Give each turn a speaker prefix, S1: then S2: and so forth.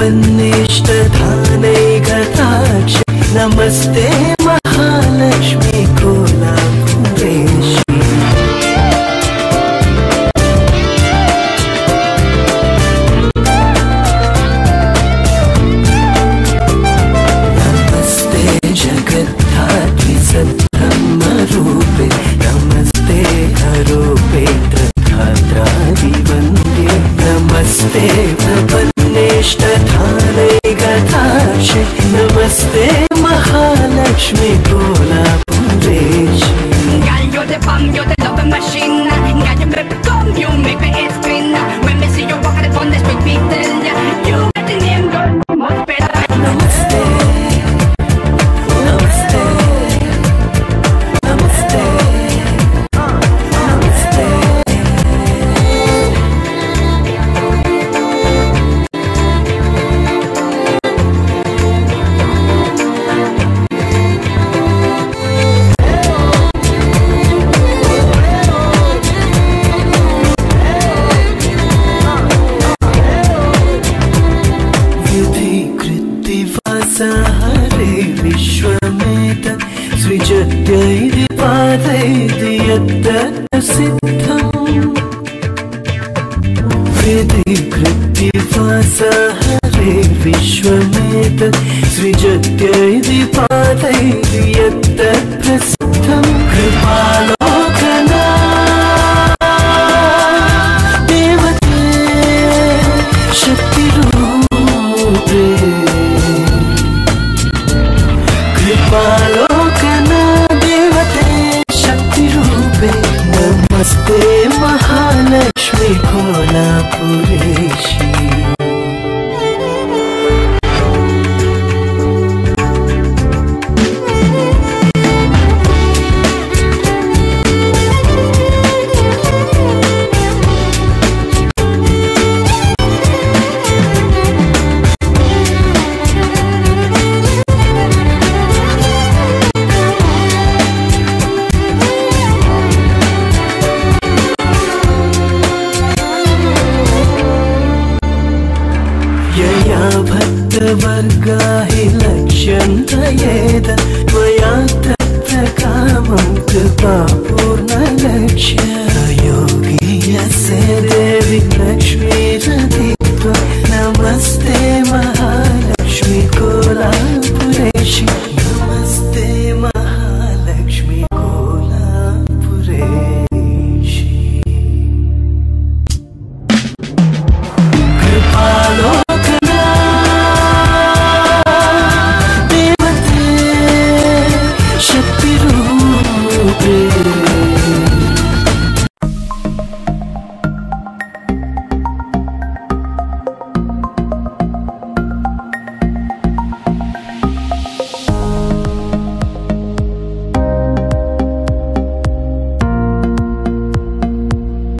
S1: सन्निष्टधानैकथाक्ष नमस्ते Push me, pull up, reach. Gal,
S2: yo te pam, yo te
S1: विधिकृत्तिवासा हरे विश्वमेत सृजत्यैति पादैति यत्तत् प्रसिद्धम् कृपालोकना देवते, शक्तिरूपे। कृपालोकना देवते नमस्ते महालक्ष्मी कोलापुरेशी वर्गाहि लक्ष्यन्तयेद त्वया तत्र कामं कृपापूर्णलक्ष्य योगीयसे देवि लक्ष्मीरधित्वा नमस्ते महालक्ष्मी कोलापुरेशि नमस्ते महालक्ष्मी कोलापुरेशि कृपालो